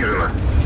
поворотов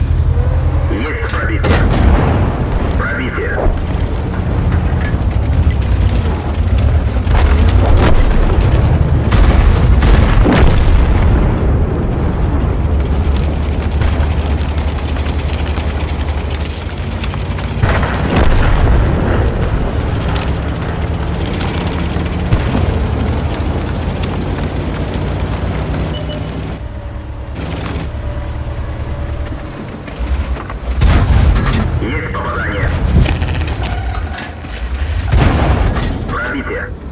here.